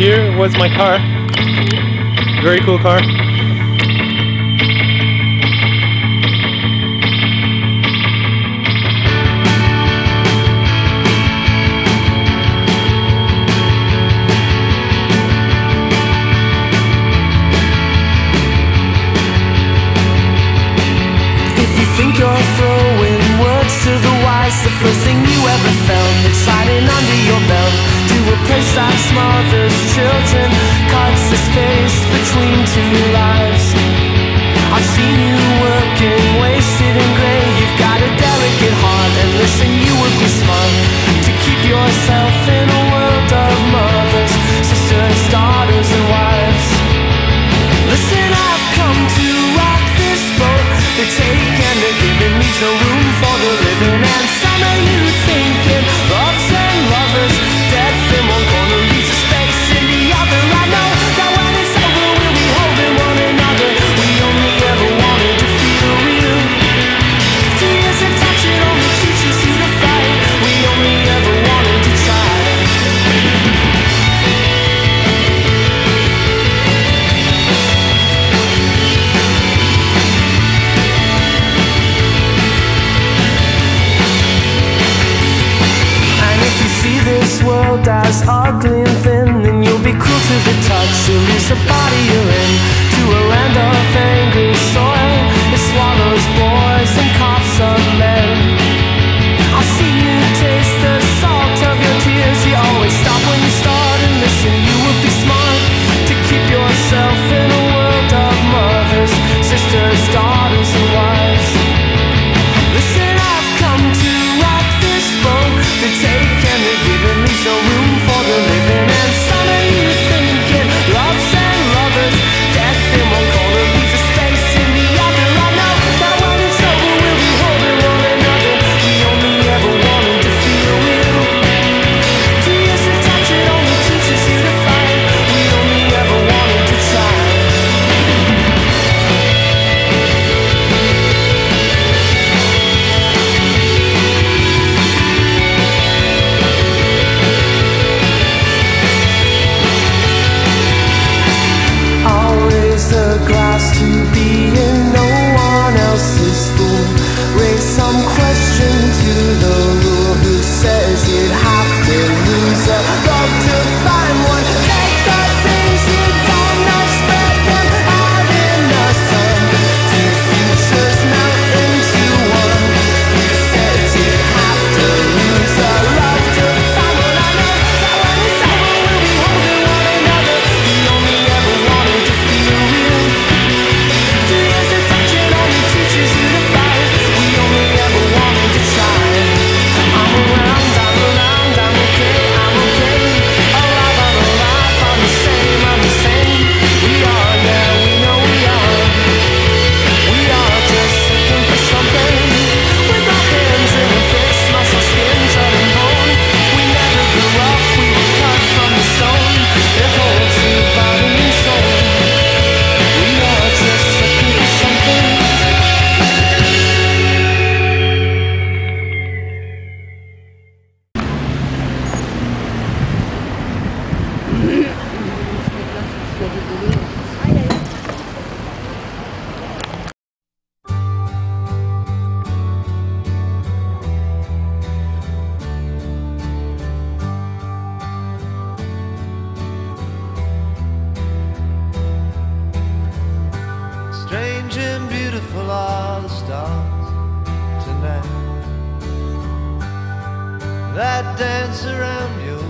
Here was my car. Very cool car. I smothers children, cuts the space. the rule who says you'd have to lose a love to that dance around you.